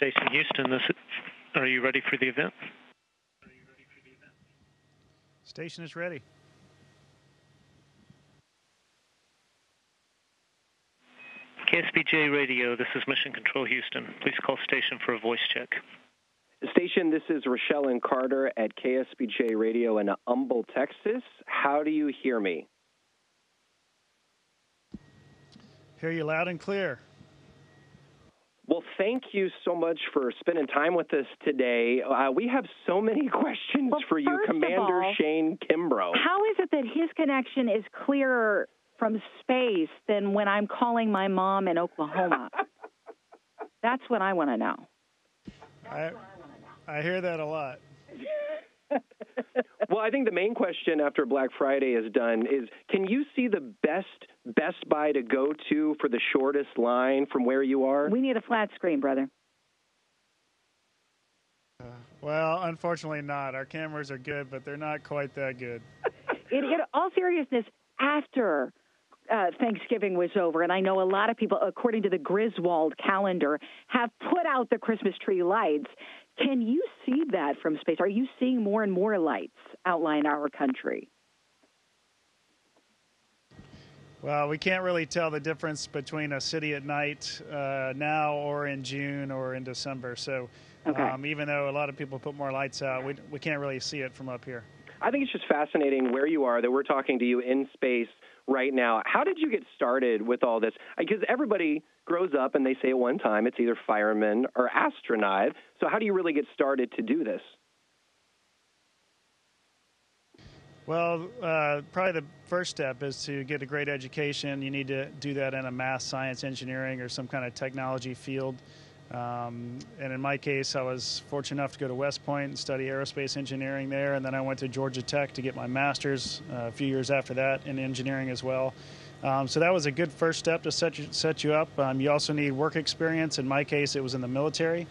Station Houston, this are you ready for the event? Station is ready. KSBJ Radio, this is Mission Control Houston. Please call station for a voice check. Station, this is Rochelle and Carter at KSBJ Radio in Humble, Texas. How do you hear me? Hear you loud and clear. Well, thank you so much for spending time with us today. Uh, we have so many questions well, for you, Commander all, Shane Kimbrough. How is it that his connection is clearer from space than when I'm calling my mom in Oklahoma? That's what I want to know. I I hear that a lot. Well, I think the main question after Black Friday is done is can you see the best Best Buy to go to for the shortest line from where you are? We need a flat screen, brother. Uh, well, unfortunately not. Our cameras are good, but they're not quite that good. in, in all seriousness, after uh, Thanksgiving was over, and I know a lot of people, according to the Griswold calendar, have put out the Christmas tree lights. Can you see that from space? Are you seeing more and more lights outline our country? Well, we can't really tell the difference between a city at night uh, now or in June or in December. So, okay. um, even though a lot of people put more lights out, we, we can't really see it from up here. I think it's just fascinating where you are that we're talking to you in space right now. How did you get started with all this? Because everybody grows up and they say at one time it's either fireman or astronaut. So, how do you really get started to do this? Well, uh, probably the first step is to get a great education. You need to do that in a math, science, engineering, or some kind of technology field. Um, and in my case, I was fortunate enough to go to West Point and study aerospace engineering there. And then I went to Georgia Tech to get my master's uh, a few years after that in engineering as well. Um, so that was a good first step to set you, set you up. Um, you also need work experience. In my case, it was in the military.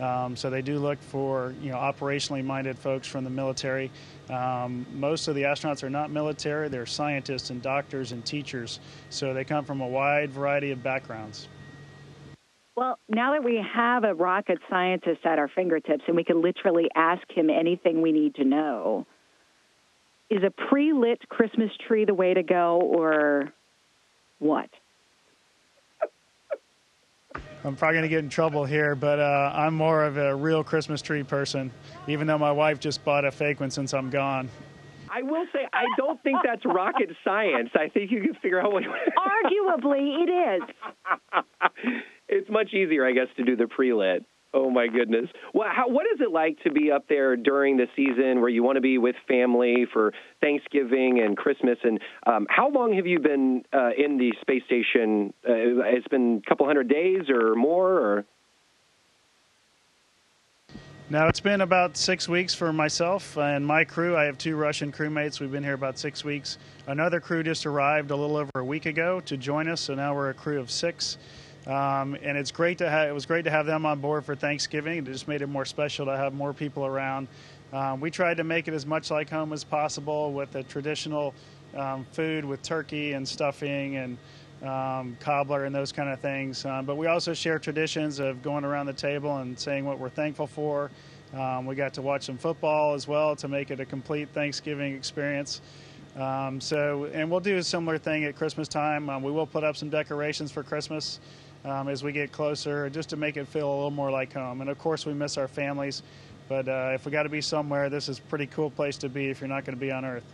Um, so they do look for you know operationally minded folks from the military. Um, most of the astronauts are not military; they're scientists and doctors and teachers. So they come from a wide variety of backgrounds. Well, now that we have a rocket scientist at our fingertips and we can literally ask him anything we need to know, is a pre lit Christmas tree the way to go or what? I'm probably going to get in trouble here, but uh, I'm more of a real Christmas tree person, even though my wife just bought a fake one since I'm gone. I will say, I don't think that's rocket science. I think you can figure out what. Arguably, it is. much easier, I guess, to do the pre lit. Oh my goodness! Well, how, what is it like to be up there during the season where you want to be with family for Thanksgiving and Christmas? And um, how long have you been uh, in the space station? Uh, it's been a couple hundred days or more, or now it's been about six weeks for myself and my crew. I have two Russian crewmates. We've been here about six weeks. Another crew just arrived a little over a week ago to join us, so now we're a crew of six. Um, and it's great to have. It was great to have them on board for Thanksgiving. It just made it more special to have more people around. Um, we tried to make it as much like home as possible with the traditional um, food with turkey and stuffing and um, cobbler and those kind of things. Um, but we also share traditions of going around the table and saying what we're thankful for. Um, we got to watch some football as well to make it a complete Thanksgiving experience. Um, so, and we'll do a similar thing at Christmas time. Um, we will put up some decorations for Christmas um, as we get closer, just to make it feel a little more like home. And of course, we miss our families, but uh, if we got to be somewhere, this is a pretty cool place to be if you're not going to be on Earth.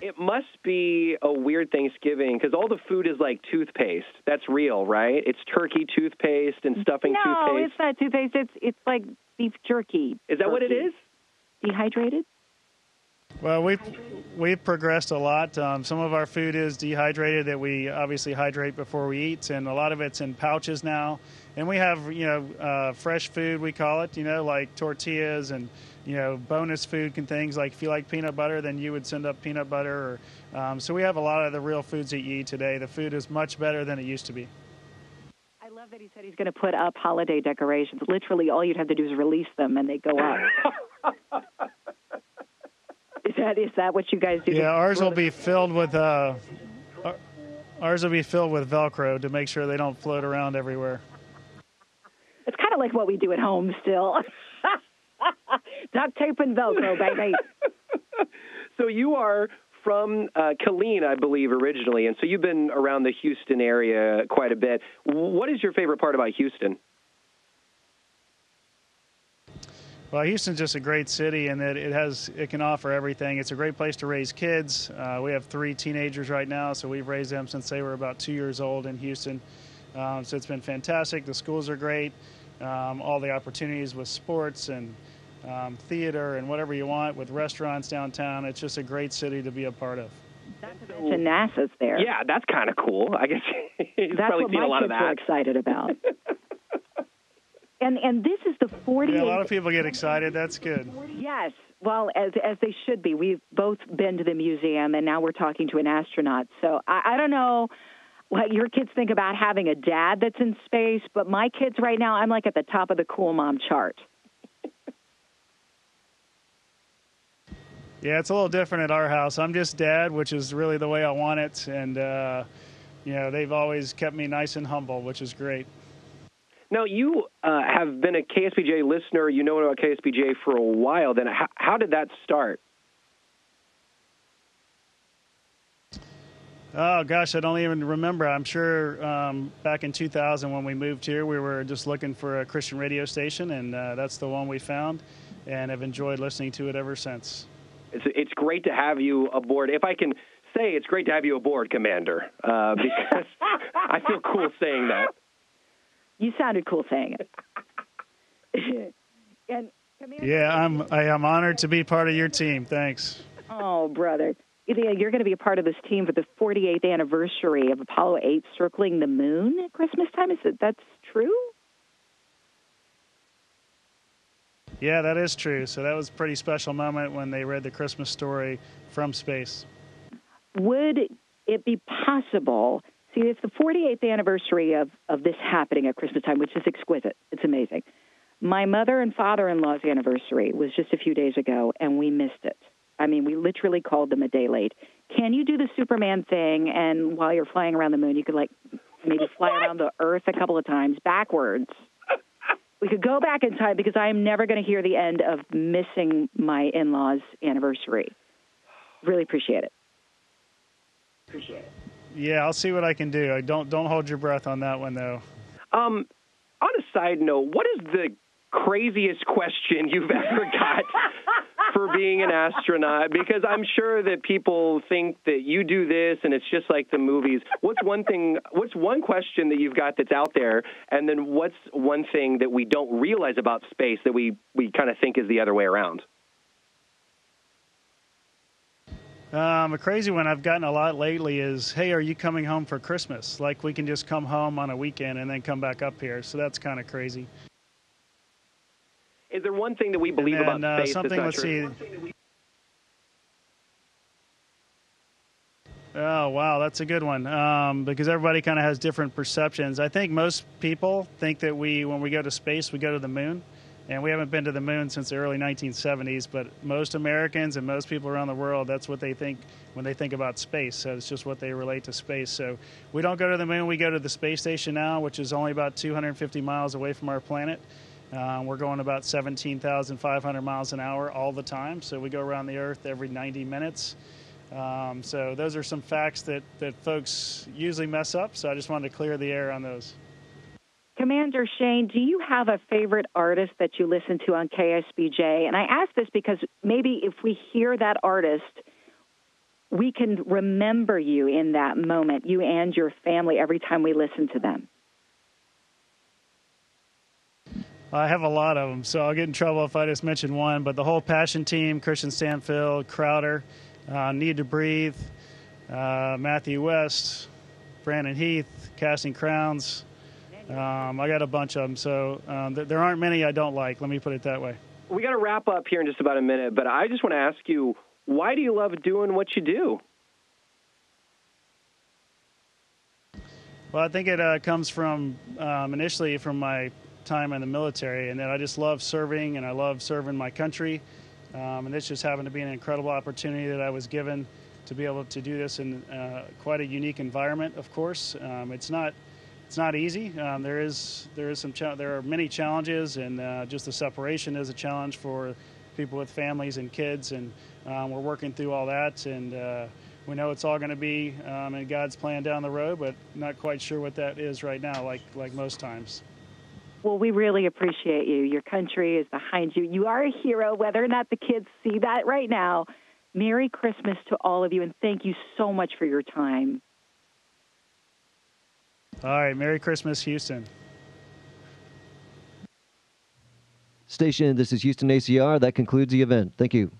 It must be a weird Thanksgiving because all the food is like toothpaste. That's real, right? It's turkey toothpaste and stuffing no, toothpaste. No, it's not toothpaste. It's it's like beef jerky. Is that turkey. what it is? Dehydrated. Well, we've we've progressed a lot. Um, some of our food is dehydrated that we obviously hydrate before we eat, and a lot of it's in pouches now. And we have you know uh, fresh food we call it, you know, like tortillas and you know bonus food and things like if you like peanut butter, then you would send up peanut butter. Or, um, so we have a lot of the real foods that you eat today. The food is much better than it used to be. I love that he said he's going to put up holiday decorations. Literally, all you'd have to do is release them, and they go up. Is that is that what you guys do? Yeah, ours will be filled with uh, ours will be filled with Velcro to make sure they don't float around everywhere. It's kind of like what we do at home still. Duct tape and Velcro, baby. so you are from uh, Killeen, I believe, originally, and so you've been around the Houston area quite a bit. What is your favorite part about Houston? Well, Houston's just a great city, and that it has it can offer everything. It's a great place to raise kids. Uh, we have three teenagers right now, so we've raised them since they were about two years old in Houston. Um, so it's been fantastic. The schools are great. Um, all the opportunities with sports and um, theater and whatever you want with restaurants downtown. It's just a great city to be a part of. Not to mention NASA's there. Yeah, that's kind of cool. I guess you've that's probably what seen my a lot kids of were that. excited about. and and this is the 48th. Yeah, a lot of people get excited. That's good. Yes. Well, as as they should be. We've both been to the museum, and now we're talking to an astronaut. So I, I don't know what your kids think about having a dad that's in space, but my kids right now, I'm like at the top of the cool mom chart. Yeah, it's a little different at our house. I'm just dad, which is really the way I want it, and uh, you know they've always kept me nice and humble, which is great. Now, you uh, have been a KSBJ listener. You know about KSBJ for a while. Then, how, how did that start? Oh gosh, I don't even remember. I'm sure um, back in 2000 when we moved here, we were just looking for a Christian radio station, and uh, that's the one we found, and have enjoyed listening to it ever since. It's it's great to have you aboard. If I can say, it's great to have you aboard, Commander, uh, because I feel cool saying that. You sounded cool saying it. and Commander, Yeah, I'm I am honored to be part of your team. Thanks. Oh, brother. You're going to be a part of this team for the 48th anniversary of Apollo 8 circling the moon at Christmas time. Is it that's true? Yeah, that is true. So that was a pretty special moment when they read the Christmas story from space. Would it be possible? See, it's the 48th anniversary of, of this happening at Christmas time, which is exquisite. It's amazing. My mother and father in law's anniversary was just a few days ago, and we missed it. I mean, we literally called them a day late. Can you do the Superman thing? And while you're flying around the moon, you could like maybe fly around the Earth a couple of times backwards. We could go back in time because I am never going to hear the end of missing my in law's anniversary. Really appreciate it. Appreciate it. Yeah, I'll see what I can do. I don't don't hold your breath on that one though. Um, on a side note, what is the craziest question you've ever got for being an astronaut? Because I'm sure that people think that you do this and it's just like the movies. What's one thing? What's one question that you've got that's out there? And then what's one thing that we don't realize about space that we we kind of think is the other way around? Um, a crazy one I've gotten a lot lately is, "Hey, are you coming home for Christmas? Like we can just come home on a weekend and then come back up here." So that's kind of crazy. Is there one thing that we believe and then, about uh, space something. that's Let's not see. true? Oh wow, that's a good one um, because everybody kind of has different perceptions. I think most people think that we, when we go to space, we go to the moon, and we haven't been to the moon since the early 1970s. But most Americans and most people around the world, that's what they think when they think about space. So it's just what they relate to space. So we don't go to the moon; we go to the space station now, which is only about 250 miles away from our planet. Uh, we're going about 17,500 miles an hour all the time. So we go around the Earth every 90 minutes. Um, so those are some facts that, that folks usually mess up. So I just wanted to clear the air on those. Commander Shane, do you have a favorite artist that you listen to on KSBJ? And I ask this because maybe if we hear that artist, we can remember you in that moment, you and your family, every time we listen to them. I have a lot of them, so I'll get in trouble if I just mention one. But the whole Passion team, Kristian Stanfill, Crowder, uh, Need to Breathe, uh, Matthew West, Brandon Heath, Casting Crowns. Um, I got a bunch of them, so um, th- there aren't many I don't like. Let me put it that way. We got to wrap up here in just about a minute, but I just want to ask you, why do you love doing what you do? Well, I think it uh, comes from um, initially from my time in the military, and that I just love serving and I love serving my country. Um, and this just happened to be an incredible opportunity that I was given to be able to do this in uh, quite a unique environment. Of course, um, it's not it's not easy. Um, there is there is some there are many challenges, and uh, just the separation is a challenge for people with families and kids, and um, we're working through all that. And uh, we know it's all going to be um, in God's plan down the road, but not quite sure what that is right now, like like most times. Well, we really appreciate you. Your country is behind you. You are a hero, whether or not the kids see that right now. Merry Christmas to all of you, and thank you so much for your time. All right, Merry Christmas, Houston. Station, this is Houston ACR. That concludes the event. Thank you.